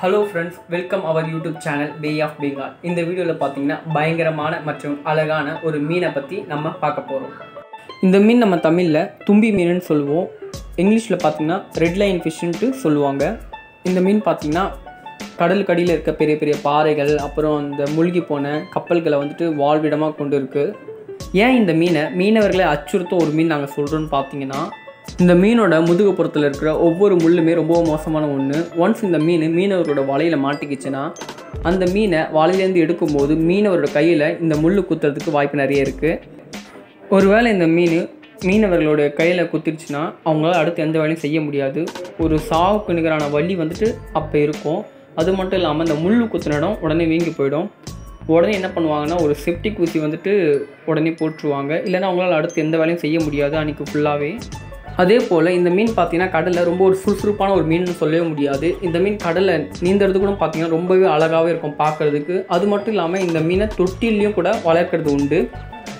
Hello friends welcome our YouTube channel bay of Bengal இந்த வீடியோவில் பார்த்தீங்கன்னா பயங்கரமான மற்றும் அழகான ஒரு மீனை பற்றி நம்ம பார்க்க போகிறோம் இந்த மீன் நம்ம தமிழில் தும்பி மீனுன்னு சொல்லுவோம். இங்கிலீஷில் பார்த்தீங்கன்னா ரெட் லைன் ஃபிஷ்ன்ட்டு சொல்லுவாங்க. இந்த மீன் பார்த்தீங்கன்னா கடலுக்கு அடியில் இருக்க பெரிய பெரிய பாறைகள் அப்புறம் இந்த மூழ்கி போன கப்பல்களை வந்துட்டு வாழ்விடமாக கொண்டு இருக்குது ஏன் இந்த மீனை? மீனவர்களை அச்சுறுத்த ஒரு மீன் நாங்கள் சொல்கிறோன்னு பார்த்தீங்கன்னா இந்த மீனோட முதுகுப்புறத்தில் இருக்கிற ஒவ்வொரு முள்ளுமே ரொம்ப மோசமான ஒன்று ஒன்ஸ் இந்த மீன் மீனவரோட வலையில் மாட்டிக்கிச்சுன்னா அந்த மீனை வலையிலேருந்து எடுக்கும்போது மீனவரோட கையில் இந்த முள் குத்துறதுக்கு வாய்ப்பு நிறைய இருக்குது ஒருவேளை இந்த மீன் மீனவர்களோட கையில் குத்திருச்சுன்னா அவங்களால அடுத்து எந்த வேலையும் செய்ய முடியாது. ஒரு சாவுக்கு நிகரான வலி வந்துட்டு அப்போ இருக்கும். அது மட்டும் இல்லாமல் இந்த முள் குத்தின இடம் உடனே வீங்கி போயிடும். உடனே என்ன பண்ணுவாங்கன்னா ஒரு செப்டிக் ஊசி வந்துட்டு உடனே போட்டுருவாங்க. இல்லைன்னா அவங்களால அடுத்து எந்த வேலையும் செய்ய முடியாது அன்றைக்கி ஃபுல்லாகவே அதே போல் இந்த மீன் பார்த்தீங்கன்னா கடலில் ரொம்ப ஒரு சுறுசுறுப்பான ஒரு மீன் சொல்லவே முடியாது. இந்த மீன் கடலில் நீந்துறது கூட பார்த்தீங்கன்னா ரொம்பவே அழகாகவே இருக்கும் பார்க்குறதுக்கு அது மட்டும் இல்லாமல் இந்த மீனை தொட்டிலையும் கூட வளர்க்குறது உண்டு.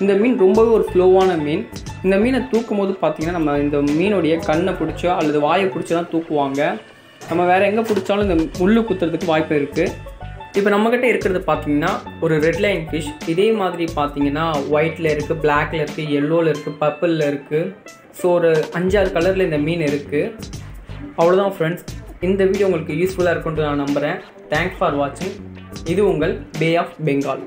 இந்த மீன் ரொம்பவே ஒரு ஸ்லோவான மீன். இந்த மீனை தூக்கும் போது பார்த்திங்கன்னா நம்ம இந்த மீனுடைய கண்ணை பிடிச்சோ அல்லது வாயை பிடிச்சோ தான் தூக்குவாங்க. நம்ம வேறு எங்கே பிடிச்சாலும் இந்த முள்ளு குத்துறதுக்கு வாய்ப்பு இருக்குது இப்போ நம்மக்கிட்ட இருக்கிறது பார்த்தீங்கன்னா ஒரு ரெட் லைன் ஃபிஷ் இதே மாதிரி பார்த்தீங்கன்னா ஒயிட்டில் இருக்குது பிளாக்ல இருக்குது எல்லோவில் இருக்குது பர்பிளில் இருக்குது ஸோ ஒரு அஞ்சாறு கலரில் இந்த மீன் இருக்குது அவ்வளோதான் ஃப்ரெண்ட்ஸ் இந்த வீடியோ உங்களுக்கு யூஸ்ஃபுல்லாக இருக்கும்னு நான் நம்புகிறேன் தேங்க்ஸ் ஃபார் வாட்சிங் இது உங்கள் பே ஆஃப் பெங்கால்